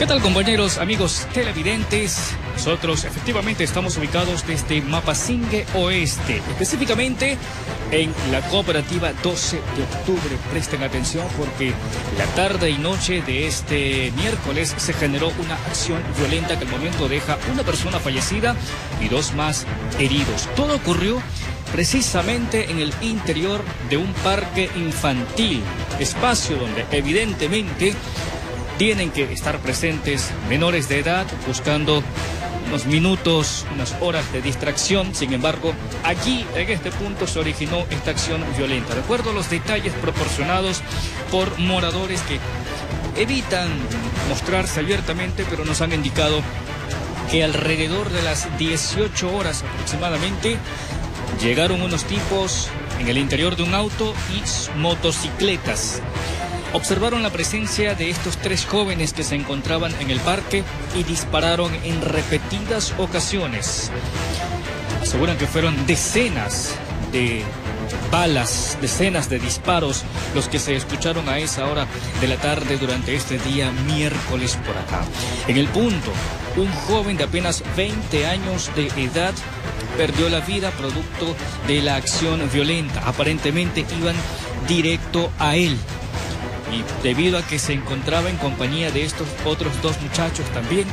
¿Qué tal compañeros, amigos televidentes? Nosotros efectivamente estamos ubicados desde Mapasingue Oeste, específicamente en la cooperativa 12 de octubre. Presten atención porque la tarde y noche de este miércoles se generó una acción violenta que al momento deja una persona fallecida y dos más heridos. Todo ocurrió precisamente en el interior de un parque infantil, espacio donde evidentemente tienen que estar presentes menores de edad buscando unos minutos, unas horas de distracción. Sin embargo, aquí en este punto se originó esta acción violenta. A los detalles proporcionados por moradores que evitan mostrarse abiertamente, pero nos han indicado que alrededor de las 18 horas aproximadamente llegaron unos tipos en el interior de un auto y motocicletas observaron la presencia de estos tres jóvenes que se encontraban en el parque y dispararon en repetidas ocasiones. Aseguran que fueron decenas de balas, decenas de disparos los que se escucharon a esa hora de la tarde durante este día miércoles por acá. En el punto, un joven de apenas 20 años de edad perdió la vida producto de la acción violenta. Aparentemente iban directo a él y debido a que se encontraba en compañía de estos otros dos muchachos también,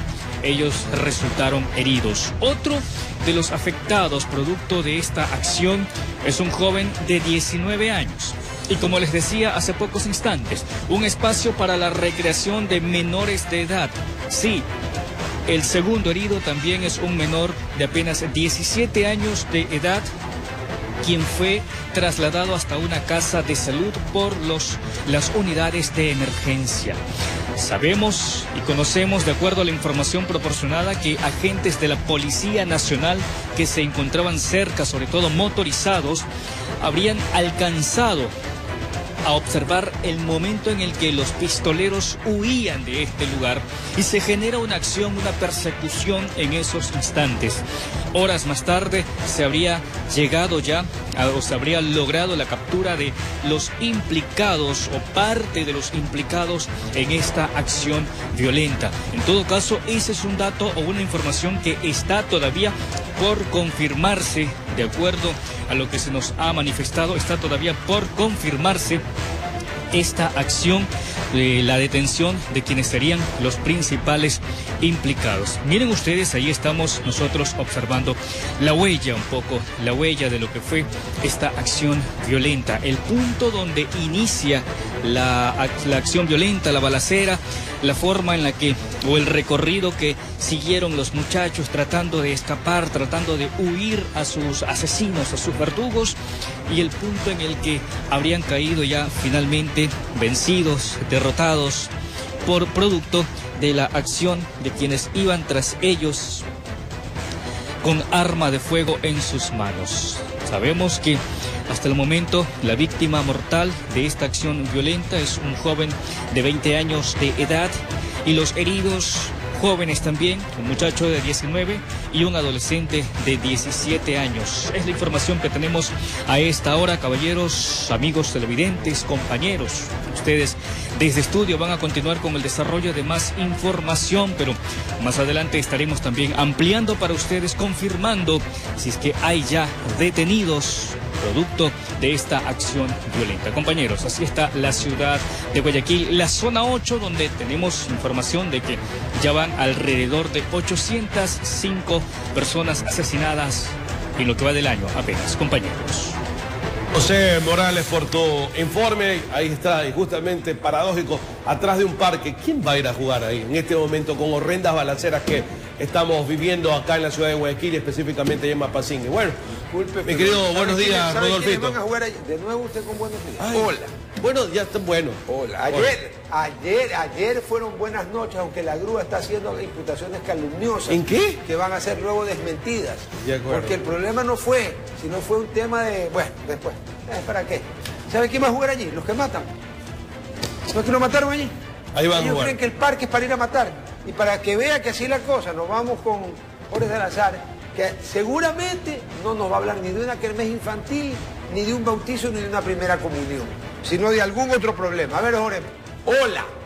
ellos resultaron heridos. Otro de los afectados producto de esta acción es un joven de 19 años. Y como les decía hace pocos instantes, un espacio para la recreación de menores de edad. Sí, el segundo herido también es un menor de apenas 17 años de edad quien fue trasladado hasta una casa de salud por los, las unidades de emergencia. Sabemos y conocemos, de acuerdo a la información proporcionada, que agentes de la Policía Nacional que se encontraban cerca, sobre todo motorizados, habrían alcanzado a observar el momento en el que los pistoleros huían de este lugar y se genera una acción, una persecución en esos instantes. Horas más tarde se habría llegado ya o se habría logrado la captura de los implicados o parte de los implicados en esta acción violenta. En todo caso, ese es un dato o una información que está todavía por confirmarse, de acuerdo a lo que se nos ha manifestado, está todavía por confirmarse esta acción de la detención de quienes serían los principales implicados. Miren ustedes, ahí estamos nosotros observando la huella un poco, la huella de lo que fue esta acción violenta, el punto donde inicia la, la acción violenta, la balacera, la forma en la que, o el recorrido que siguieron los muchachos tratando de escapar, tratando de huir a sus asesinos, a sus verdugos, y el punto en el que habrían caído ya finalmente vencidos, derrotados, por producto de la acción de quienes iban tras ellos con arma de fuego en sus manos. Sabemos que hasta el momento la víctima mortal de esta acción violenta es un joven de 20 años de edad y los heridos jóvenes también, un muchacho de 19 y un adolescente de 17 años. Es la información que tenemos a esta hora, caballeros, amigos televidentes, compañeros. Ustedes desde estudio van a continuar con el desarrollo de más información, pero más adelante estaremos también ampliando para ustedes, confirmando si es que hay ya detenidos producto de esta acción violenta. Compañeros, así está la ciudad de Guayaquil, la zona 8, donde tenemos información de que ya van alrededor de 805 personas asesinadas en lo que va del año apenas. Compañeros. José Morales por tu informe. Ahí está, y justamente paradójico, atrás de un parque. ¿Quién va a ir a jugar ahí en este momento con horrendas balaceras que estamos viviendo acá en la ciudad de Guayaquil, específicamente en Mapasingue? Bueno, mi querido, buenos días, Rodolfito. De nuevo usted con buenos días. Hola. Bueno, ya está bueno. Hola. Ayer, ayer, ayer fueron buenas noches, aunque la grúa está haciendo imputaciones calumniosas. ¿En qué? Que van a ser luego desmentidas. Porque el problema no fue, sino fue un tema de, bueno, después. ¿Eh, ¿Para qué? ¿Sabe quién va a jugar allí? Los que matan. Los que lo mataron allí. Ahí van Ellos creen que el parque es para ir a matar. Y para que vea que así la cosa, nos vamos con Jorge Salazar, que seguramente no nos va a hablar ni de una kermés infantil, ni de un bautizo, ni de una primera comunión, sino de algún otro problema. A ver, Jorge. Hola.